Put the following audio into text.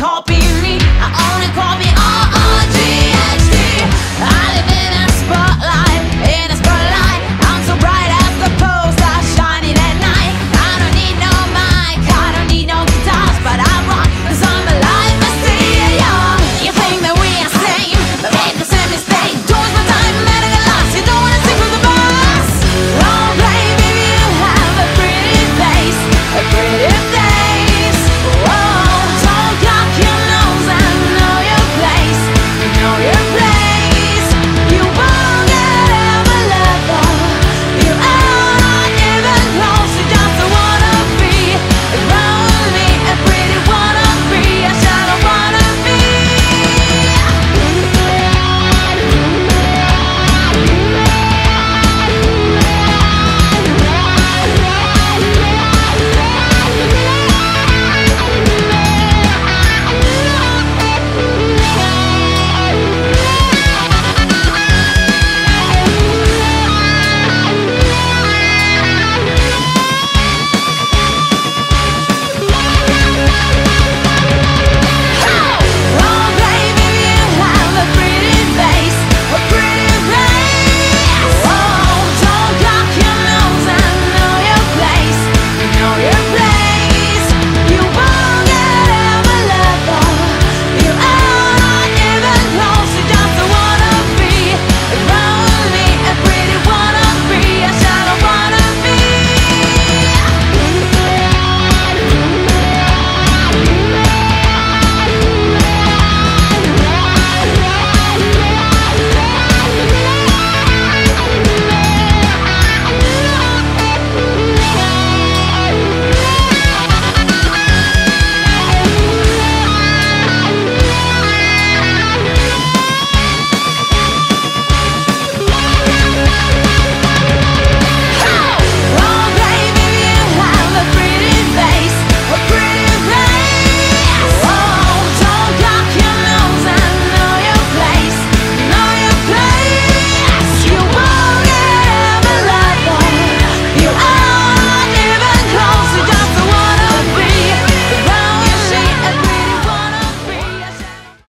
copy